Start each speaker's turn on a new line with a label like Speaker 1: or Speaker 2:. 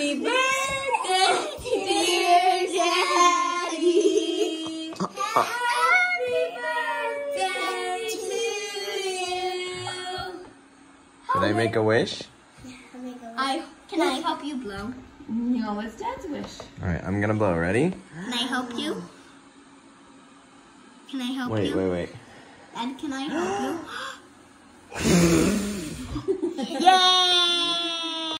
Speaker 1: Happy birthday, dear Daddy. Happy birthday to you.
Speaker 2: Can I make a wish?
Speaker 1: I can I help you blow?
Speaker 3: No, it's Dad's wish.
Speaker 2: All right, I'm gonna blow. Ready?
Speaker 1: Can I help you? Can I help
Speaker 2: Wait,
Speaker 1: you?
Speaker 2: wait, wait.
Speaker 1: wait. Dad, can I help you?